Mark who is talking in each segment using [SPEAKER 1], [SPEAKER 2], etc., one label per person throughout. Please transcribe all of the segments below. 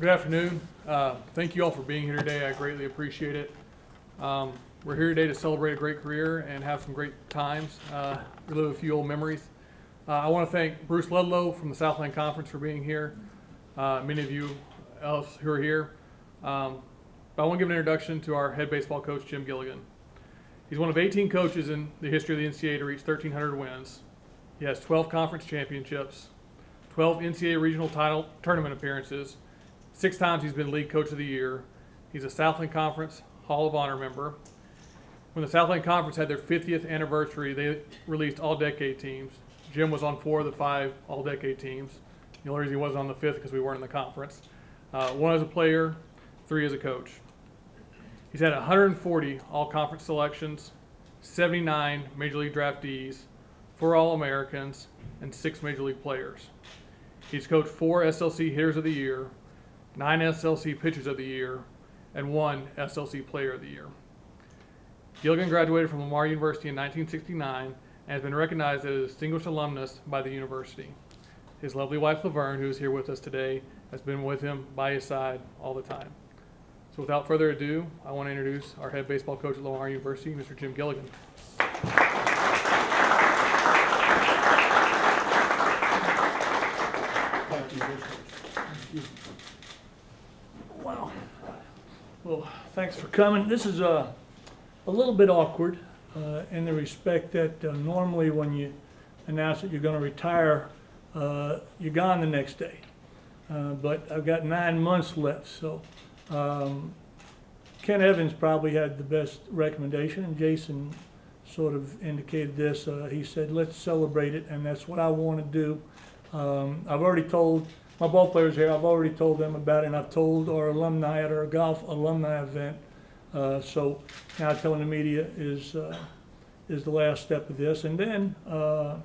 [SPEAKER 1] Good afternoon. Uh, Thank you all for being here today. I greatly appreciate it. Um, We're here today to celebrate a great career and have some great times, uh, relive a few old memories. Uh, I want to thank Bruce Ludlow from the Southland Conference for being here, uh, many of you else who are here. Um, But I want to give an introduction to our head baseball coach, Jim Gilligan. He's one of 18 coaches in the history of the NCAA to reach 1,300 wins. He has 12 conference championships, 12 NCAA regional title tournament appearances, Six times he's been league coach of the year. He's a Southland Conference Hall of Honor member. When the Southland Conference had their 50th anniversary, they released all decade teams. Jim was on four of the five all decade teams. The only reason he wasn't on the fifth because we weren't in the conference. Uh, one as a player, three as a coach. He's had 140 all conference selections, 79 major league draftees, four All Americans, and six major league players. He's coached four SLC hitters of the year, nine SLC Pitchers of the Year, and one SLC Player of the Year. Gilligan graduated from Lamar University in 1969 and has been recognized as a distinguished alumnus by the university. His lovely wife Laverne, who is here with us today, has been with him by his side all the time. So without further ado, I want to introduce our head baseball coach at Lamar University, Mr. Jim Gilligan.
[SPEAKER 2] Wow. Well, thanks for coming. This is uh, a little bit awkward uh, in the respect that uh, normally when you announce that you're going to retire, uh, you're gone the next day. Uh, But I've got nine months left, so um, Ken Evans probably had the best recommendation, and Jason sort of indicated this. Uh, He said, let's celebrate it, and that's what I want to do. Um, I've already told my ball players here, I've already told them about it, and I've told our alumni at our golf alumni event. Uh, So now telling the media is, uh, is the last step of this. And then, uh,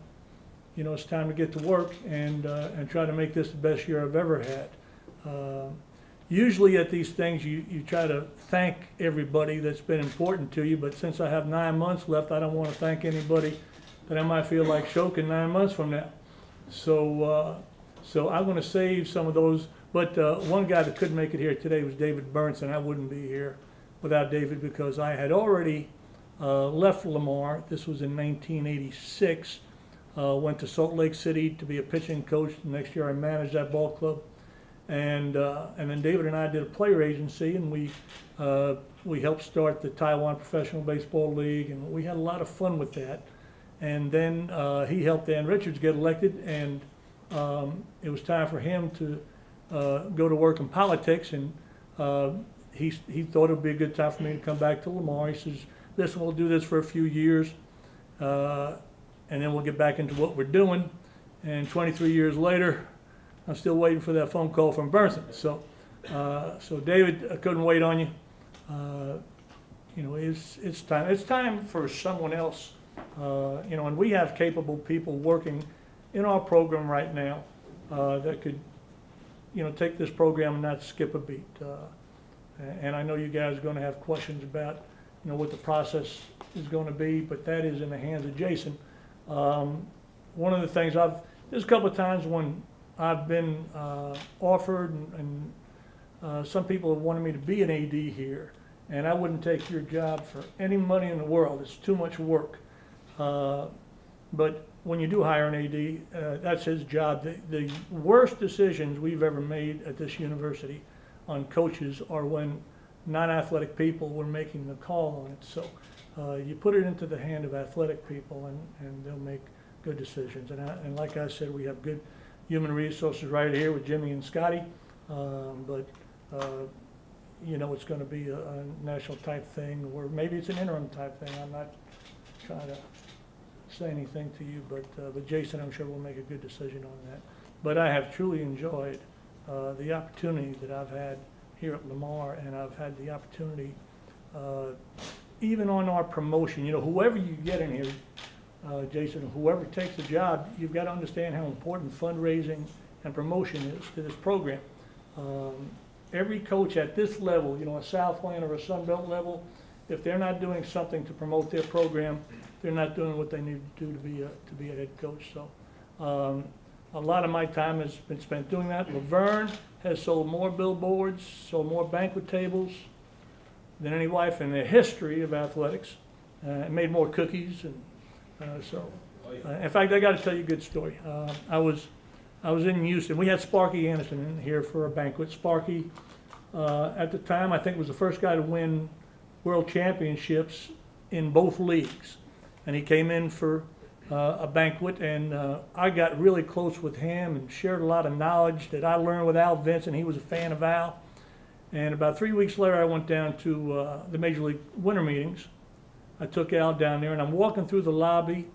[SPEAKER 2] you know, it's time to get to work and, uh, and try to make this the best year I've ever had. Uh, Usually at these things, you, you try to thank everybody that's been important to you, but since I have nine months left, I don't want to thank anybody that I might feel like choking nine months from now. So, so I'm gonna save some of those, but, uh, one guy that couldn't make it here today was David Bernsen, and I wouldn't be here without David because I had already, uh, left Lamar. This was in nineteen eighty-six. Uh, went to Salt Lake City to be a pitching coach. The next year I managed that ball club. And, uh, and then David and I did a player agency and we, uh, we helped start the Taiwan Professional Baseball League and we had a lot of fun with that. And then, uh, he helped Ann Richards get elected and, um, it was time for him to, uh, go to work in politics and, uh, he, he thought it'd be a good time for me to come back to Lamar. He says, listen, we'll do this for a few years, uh, and then we'll get back into what we're doing. And twenty-three years later, I'm still waiting for that phone call from Bernsen. So, uh, so David, I couldn't wait on you. Uh, You know, it's, it's time, it's time for someone else. Uh, You know, and we have capable people working in our program right now uh, that could, you know, take this program and not skip a beat. Uh, And I know you guys are gonna have questions about, you know, what the process is gonna be, but that is in the hands of Jason. Um, One of the things I've, there's a couple of times when I've been uh, offered and- and uh, some people have wanted me to be an AD here, and I wouldn't take your job for any money in the world. It's too much work. Uh, But when you do hire an AD, uh, that's his job. The, the worst decisions we've ever made at this university on coaches are when non-athletic people were making the call on it. So uh, you put it into the hand of athletic people, and, and they'll make good decisions. And, I, and like I said, we have good human resources right here with Jimmy and Scotty. Um, but uh, you know, it's going to be a, a national type thing, or maybe it's an interim type thing. I'm not trying to say anything to you, but, uh, but Jason, I'm sure will make a good decision on that. But I have truly enjoyed, uh, the opportunity that I've had here at Lamar, and I've had the opportunity, uh, even on our promotion, you know, whoever you get in here, uh, Jason, whoever takes the job, you've got to understand how important fundraising and promotion is to this program. Um, Every coach at this level, you know, a Southland or a Sunbelt level, if they're not doing something to promote their program, they're not doing what they need to do to be a, to be a head coach. So, um, a lot of my time has been spent doing that. Laverne has sold more billboards, sold more banquet tables than any wife in the history of athletics. Uh, and made more cookies and, uh, so. Uh, in fact, I gotta tell you a good story. Uh, I was, I was in Houston. We had Sparky Anderson in here for a banquet. Sparky, uh, at the time, I think was the first guy to win world championships in both leagues. And he came in for uh, a banquet, and uh, I got really close with him and shared a lot of knowledge that I learned with Al Vincent. He was a fan of Al. And about three weeks later, I went down to uh, the Major League Winter Meetings. I took Al down there, and I'm walking through the lobby,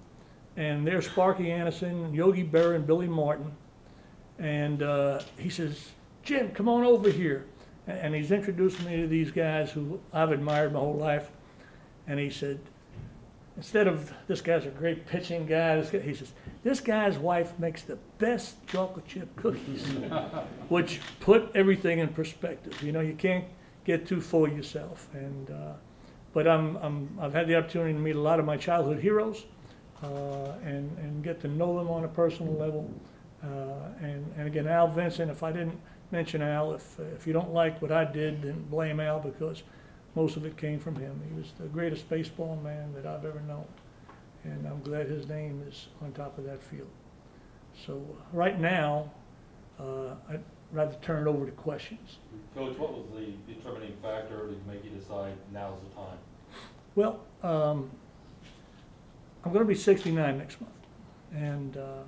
[SPEAKER 2] and there's Sparky Anderson, Yogi Berra, and Billy Martin. And uh, he says, Jim, come on over here. And he's introduced me to these guys who I've admired my whole life. And he said, instead of this guy's a great pitching guy, this guy, he says, this guy's wife makes the best chocolate chip cookies, which put everything in perspective. You know, you can't get too full of yourself. And uh, but I'm, I'm I've had the opportunity to meet a lot of my childhood heroes uh, and and get to know them on a personal level. Uh, and and again, Al Vincent. If I didn't mention Al, if if you don't like what I did, then blame Al because most of it came from him. He was the greatest baseball man that I've ever known, and I'm glad his name is on top of that field. So uh, right now, uh, I'd rather turn it over to questions.
[SPEAKER 3] Coach, what was the determining factor to make you decide now's the time?
[SPEAKER 2] Well, um, I'm gonna be sixty-nine next month, and, uh,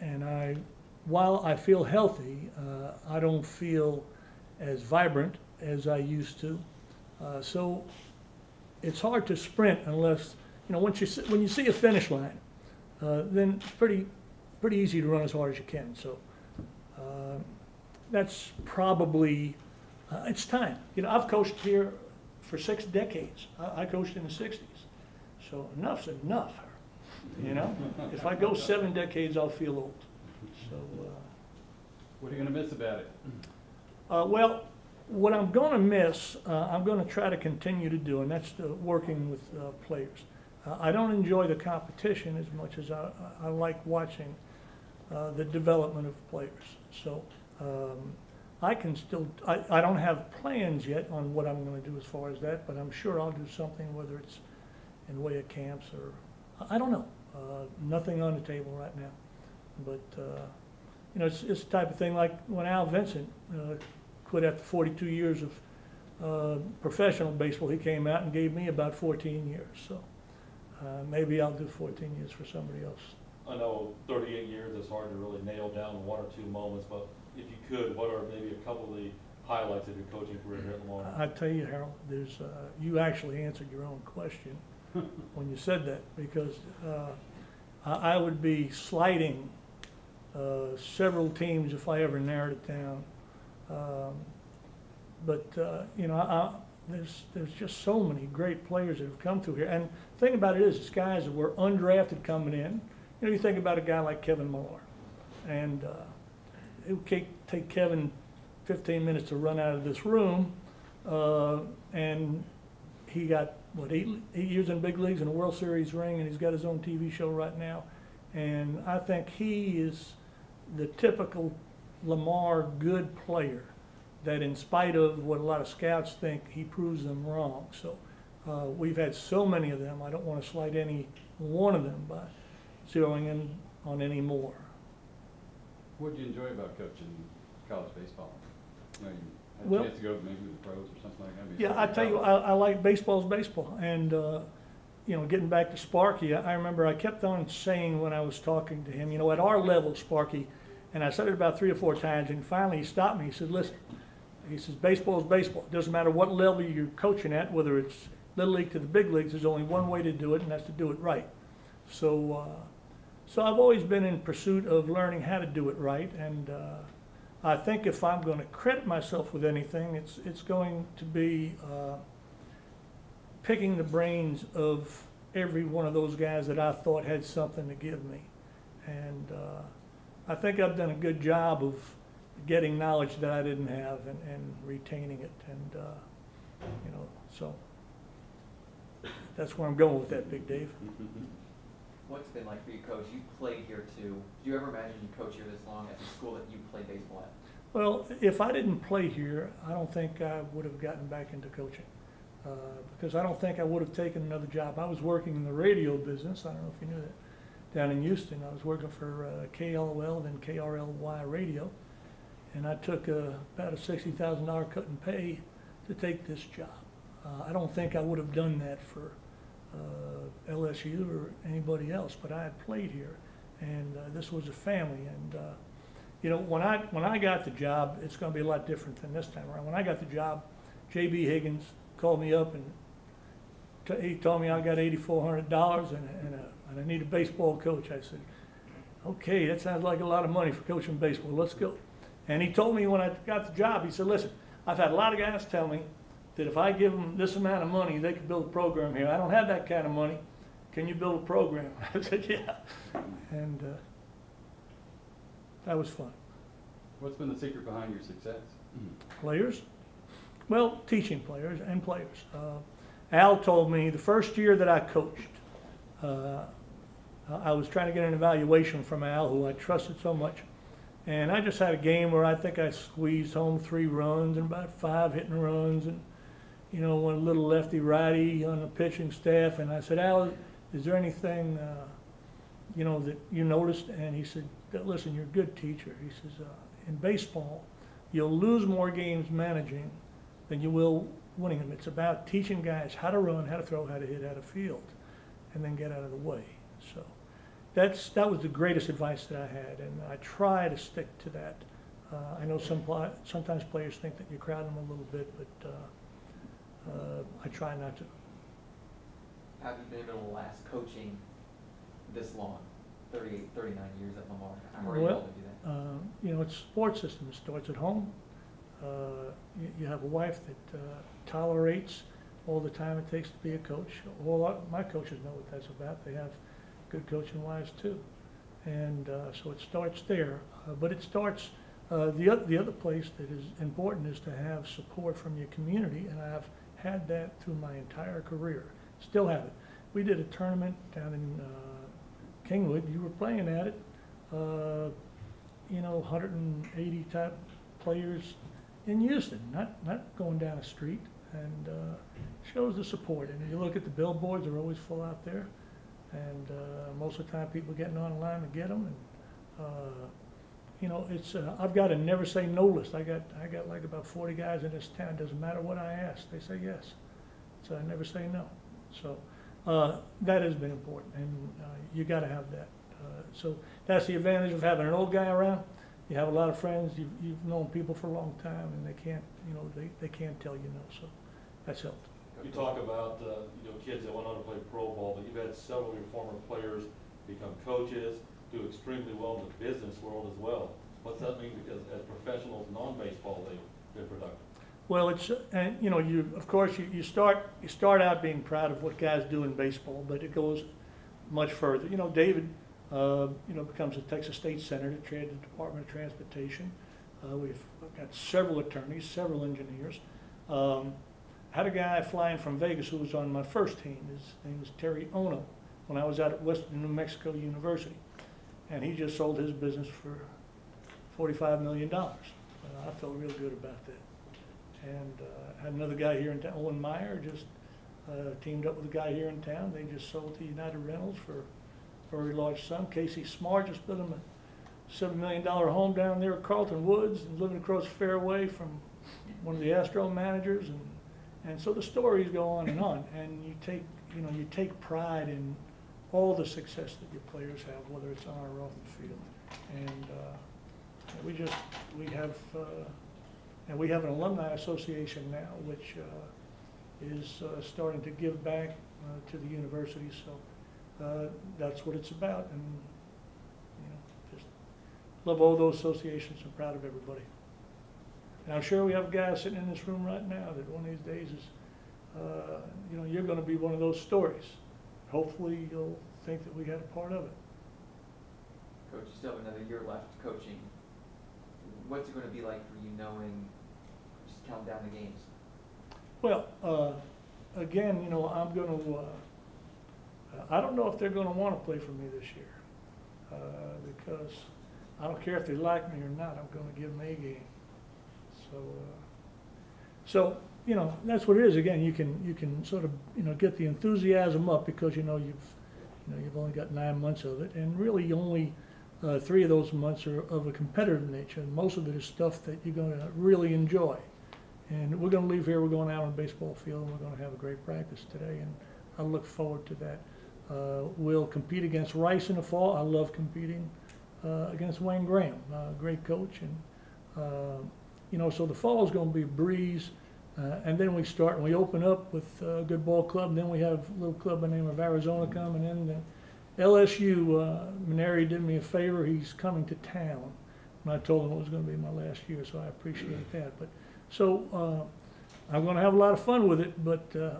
[SPEAKER 2] and I, while I feel healthy, uh, I don't feel as vibrant as I used to. Uh, so it's hard to sprint unless, you know, once you, see- when you see a finish line, uh, then it's pretty, pretty easy to run as hard as you can, so. uh, That's probably, uh, it's time. You know, I've coached here for six decades. I, I coached in the sixties. So enough's enough, you know? If I go seven decades, I'll feel old. So, uh,
[SPEAKER 4] What are you gonna miss about it?
[SPEAKER 2] uh, well, what I'm gonna miss, uh, I'm gonna try to continue to do, and that's the working with, uh, players. Uh, I don't enjoy the competition as much as I, I like watching, uh, the development of players. So, um, I can still, I, I don't have plans yet on what I'm gonna do as far as that, but I'm sure I'll do something, whether it's in the way of camps or, I don't know. Uh, nothing on the table right now. But, uh, you know, it's, it's the type of thing like when Al Vincent, quit after forty-two years of, uh, professional baseball, he came out and gave me about fourteen years, so, uh, maybe I'll do fourteen years for somebody else.
[SPEAKER 3] I know thirty-eight years is hard to really nail down one or two moments, but if you could, what are maybe a couple of the highlights of your coaching career here at Lamar?
[SPEAKER 2] I tell you, Harold, there's, uh, you actually answered your own question when you said that, because, uh, I, I would be slighting, uh, several teams if I ever narrowed it down. Um, But, uh, you know, I, there's, there's just so many great players that have come through here. And the thing about it is, it's guys that were undrafted coming in. You know, you think about a guy like Kevin Millar, and, uh, it would take, take Kevin fifteen minutes to run out of this room, uh, and he got, what, eight, eight years in big leagues and a World Series ring, and he's got his own TV show right now. And I think he is the typical Lamar good player, that in spite of what a lot of scouts think, he proves them wrong. So, uh, we've had so many of them, I don't wanna slight any one of them by zeroing in on any more.
[SPEAKER 4] What did you enjoy about coaching college baseball? You know, you
[SPEAKER 2] Well-
[SPEAKER 4] a chance to go maybe with the pros or something like that? maybe
[SPEAKER 2] Yeah, I tell you. I, I like baseball's baseball, and, uh, you know, getting back to Sparky, I I remember I kept on saying when I was talking to him, you know, at our level, Sparky, and I said it about three or four times, and finally he stopped me, he said, listen, he says, baseball is baseball, it doesn't matter what level you're coaching at, whether it's little league to the big leagues, there's only one way to do it, and that's to do it right. So, uh, so I've always been in pursuit of learning how to do it right, and, uh, I think if I'm gonna credit myself with anything, it's, it's going to be, uh, picking the brains of every one of those guys that I thought had something to give me. And, uh, I think I've done a good job of getting knowledge that I didn't have and, and retaining it, and, uh, you know, so. That's where I'm going with that, Big Dave.
[SPEAKER 5] what's it been like for you, coach? You played here too. Did you ever imagine you'd coach here this long at the school that you played baseball at?
[SPEAKER 2] Well, if I didn't play here, I don't think I would have gotten back into coaching. Uh, because I don't think I would have taken another job. I was working in the radio business, I don't know if you knew that, down in Houston. I was working for uh, KLOL, then KRLY Radio. And I took uh, about a sixty thousand dollar cut in pay to take this job. Uh, I don't think I would have done that for uh, LSU or anybody else, but I had played here, and uh, this was a family. And uh, you know, when I when I got the job, it's going to be a lot different than this time around. When I got the job, J.B. Higgins called me up and he told me I got eighty-four hundred dollars and, and, and I need a baseball coach. I said, okay, that sounds like a lot of money for coaching baseball. Let's go. And he told me when I got the job, he said, listen, I've had a lot of guys tell me that if I give them this amount of money, they could build a program here. I don't have that kind of money. Can you build a program? I said, yeah. And uh, that was fun.
[SPEAKER 4] What's been the secret behind your success?
[SPEAKER 2] Players? Well, teaching players and players. Uh, Al told me the first year that I coached, uh, I was trying to get an evaluation from Al, who I trusted so much. And I just had a game where I think I squeezed home three runs and about five hitting runs and, you know, one little lefty righty on the pitching staff. And I said, Al, is there anything, uh, you know, that you noticed? And he said, listen, you're a good teacher. He says, uh, in baseball, you'll lose more games managing than you will winning them. It's about teaching guys how to run, how to throw, how to hit, how to field, and then get out of the way. So that's that was the greatest advice that I had, and I try to stick to that. Uh, I know some pli- sometimes players think that you crowd them a little bit, but uh, uh, I try not to.
[SPEAKER 5] Have you been able to last coaching this long? 38, 39 years at Lamar. How are you
[SPEAKER 2] Well,
[SPEAKER 5] able to do that?
[SPEAKER 2] Uh, you know, it's a support system. It starts at home. Uh, you, you have a wife that uh, tolerates all the time it takes to be a coach. All our- my coaches know what that's about. They have good coaching wives too. And uh, so it starts there. But it starts, the, oth- the other place that is important is to have support from your community. And I've had that through my entire career. Still have it. We did a tournament down in uh, Kingwood. You were playing at it. Uh, you know, 180 type players in Houston, not, not going down a street, and uh, shows the support. And you look at the billboards, they're always full out there, and uh, most of the time people getting online to get them. And, uh, you know, it's, uh, I've got a never say no list. I got, I got like about 40 guys in this town, doesn't matter what I ask, they say yes. So I never say no. So uh, that has been important, and uh, you got to have that. So that's the advantage of having an old guy around. You have a lot of friends, you've, you've known people for a long time, and they can't, you know, they, they can't tell you no, so that's helped.
[SPEAKER 3] You talk about, uh, you know, kids that went on to play pro ball, but you've had several of your former players become coaches, do extremely well in the business world as well. What's that mean, because as professionals, non-baseball, they've been productive?
[SPEAKER 2] Well, it's, and, you know, you, of course, you, you start, you start out being proud of what guys do in baseball, but it goes much further. You know, David, uh, you know, becomes a Texas State Senator, the Department of Transportation. Uh, we've got several attorneys, several engineers. Um, had a guy flying from Vegas who was on my first team. His name was Terry Ono, when I was out at Western New Mexico University. And he just sold his business for forty-five million dollars. I felt real good about that. And uh, had another guy here in town, Owen Meyer, just uh, teamed up with a guy here in town. They just sold to United Rentals for very large sum. Casey Smart just built him a seven million dollar home down there at Carlton Woods and living across the fairway from one of the Astro managers. And, and so the stories go on and on. And you take, you know, you take pride in all the success that your players have, whether it's on or off the field. And uh, we just, we have, uh, and we have an alumni association now, which uh, is uh, starting to give back uh, to the university. So uh, that's what it's about. And, you know, just love all those associations. I'm proud of everybody. And I'm sure we have guys sitting in this room right now that one of these days is, uh, you know, you're going to be one of those stories. Hopefully, you'll think that we had a part of it.
[SPEAKER 5] Coach, you still have another year left coaching. What's it going to be like for you knowing, just count down the games?
[SPEAKER 2] Well, uh, again, you know, I'm going to, uh, Uh, I don't know if they're gonna wanna play for me this year, uh, because I don't care if they like me or not, I'm gonna give them a game. So, uh, so, you know, that's what it is, again, you can, you can sort of, you know, get the enthusiasm up because you know you've, you know, you've only got nine months of it, and really only, uh, three of those months are of a competitive nature, and most of it is stuff that you're gonna really enjoy. And we're gonna leave here, we're going out on the baseball field, and we're gonna have a great practice today, and I look forward to that. Uh, we'll compete against Rice in the fall, I love competing, uh, against Wayne Graham, uh, great coach, and, uh, you know, so the fall is gonna be a breeze. Uh, and then we start, and we open up with a good ball club, and then we have a little club by the name of Arizona coming in, and LSU, uh, Mainieri did me a favor, he's coming to town. And I told him it was gonna be my last year, so I appreciate that, but, so, uh, I'm gonna have a lot of fun with it, but, uh,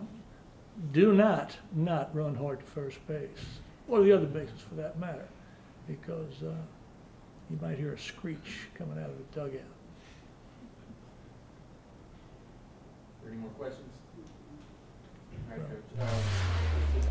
[SPEAKER 2] do not, not run hard to first base, or the other bases for that matter, because, uh, you might hear a screech coming out of the dugout.
[SPEAKER 5] Any more questions? All right, Coach. Uh,